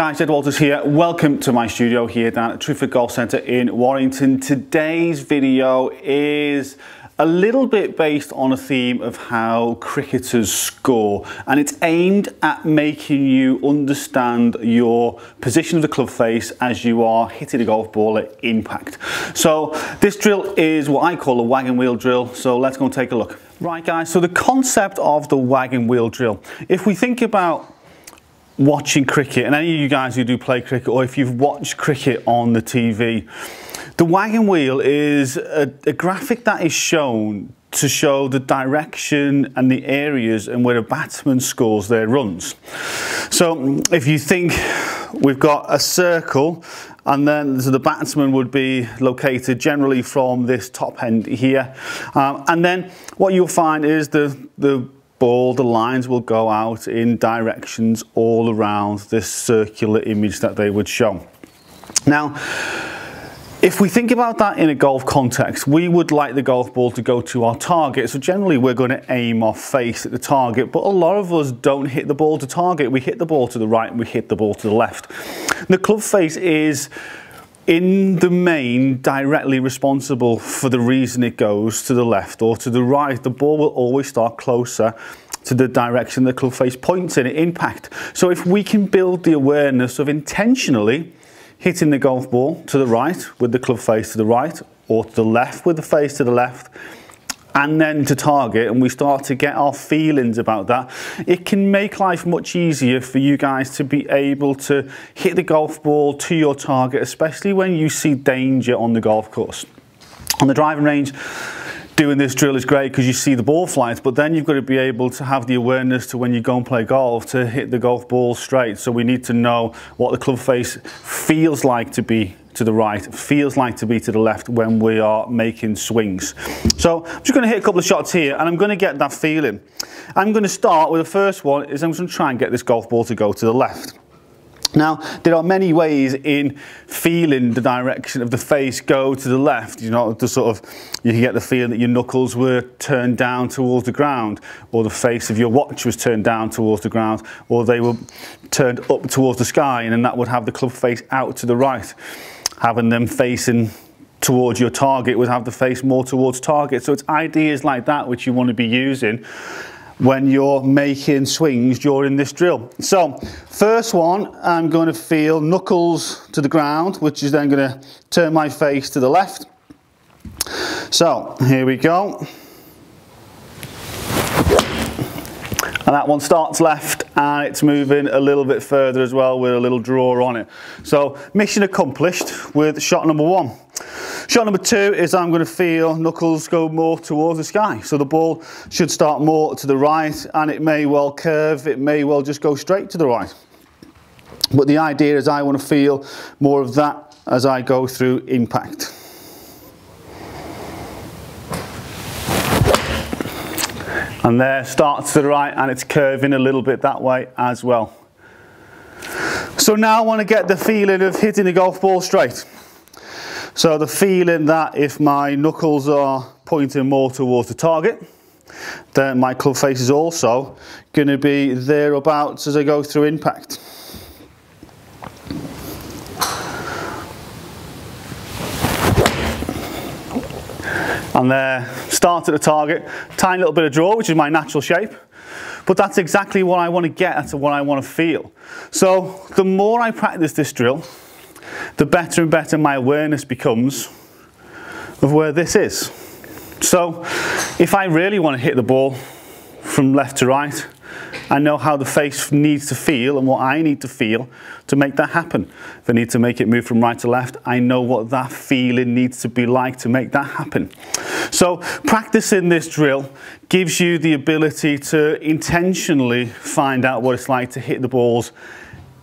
Guys, Ged Walters here. Welcome to my studio here down at True Fit Golf Centre in Warrington. Today's video is a little bit based on a theme of how cricketers score and it's aimed at making you understand your position of the club face as you are hitting a golf ball at impact. So this drill is what I call a wagon wheel drill, so let's go and take a look. Right guys, so the concept of the wagon wheel drill, if we think about watching cricket, and any of you guys who do play cricket, or if you've watched cricket on the TV, the wagon wheel is a, a graphic that is shown to show the direction and the areas and where a batsman scores their runs. So if you think we've got a circle and then so the batsman would be located generally from this top end here um, and then what you'll find is the the ball, the lines will go out in directions all around this circular image that they would show. Now, if we think about that in a golf context, we would like the golf ball to go to our target. So generally we're going to aim our face at the target, but a lot of us don't hit the ball to target. We hit the ball to the right and we hit the ball to the left. The club face is in the main directly responsible for the reason it goes to the left or to the right. The ball will always start closer to the direction the club face points in, impact. So if we can build the awareness of intentionally hitting the golf ball to the right with the club face to the right or to the left with the face to the left, and then to target and we start to get our feelings about that, it can make life much easier for you guys to be able to hit the golf ball to your target, especially when you see danger on the golf course. On the driving range, doing this drill is great because you see the ball flight, but then you've got to be able to have the awareness to when you go and play golf to hit the golf ball straight. So we need to know what the club face feels like to be to the right, feels like to be to the left when we are making swings. So I'm just going to hit a couple of shots here and I'm going to get that feeling. I'm going to start with the first one is I'm going to try and get this golf ball to go to the left. Now, there are many ways in feeling the direction of the face go to the left. You know, the sort of, you can get the feeling that your knuckles were turned down towards the ground, or the face of your watch was turned down towards the ground, or they were turned up towards the sky, and then that would have the club face out to the right having them facing towards your target would have the face more towards target. So it's ideas like that which you want to be using when you're making swings during this drill. So first one, I'm going to feel knuckles to the ground, which is then going to turn my face to the left. So here we go. and that one starts left and it's moving a little bit further as well with a little draw on it. So mission accomplished with shot number one. Shot number two is I'm going to feel knuckles go more towards the sky. So the ball should start more to the right and it may well curve, it may well just go straight to the right. But the idea is I want to feel more of that as I go through impact. and there starts to the right and it's curving a little bit that way as well. So now I want to get the feeling of hitting the golf ball straight. So the feeling that if my knuckles are pointing more towards the target, then my club face is also going to be thereabouts as I go through impact. and there start at the target. Tiny little bit of draw which is my natural shape. But that's exactly what I want to get that's what I want to feel. So the more I practice this drill the better and better my awareness becomes of where this is so if I really want to hit the ball from left to right I know how the face needs to feel and what I need to feel to make that happen. If I need to make it move from right to left, I know what that feeling needs to be like to make that happen. So practicing this drill gives you the ability to intentionally find out what it's like to hit the balls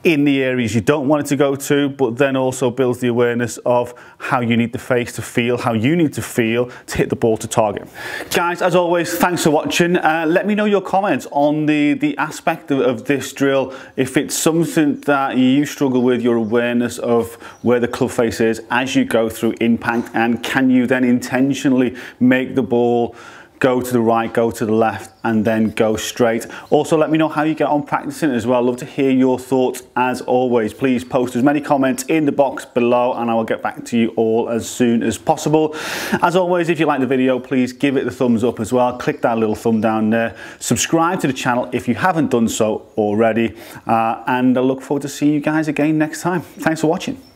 in the areas you don't want it to go to, but then also builds the awareness of how you need the face to feel, how you need to feel to hit the ball to target. Guys, as always, thanks for watching. Uh, let me know your comments on the, the aspect of, of this drill. If it's something that you struggle with, your awareness of where the club face is as you go through impact, and can you then intentionally make the ball go to the right, go to the left, and then go straight. Also, let me know how you get on practicing as well. Love to hear your thoughts as always. Please post as many comments in the box below and I will get back to you all as soon as possible. As always, if you like the video, please give it the thumbs up as well. Click that little thumb down there. Subscribe to the channel if you haven't done so already. Uh, and I look forward to seeing you guys again next time. Thanks for watching.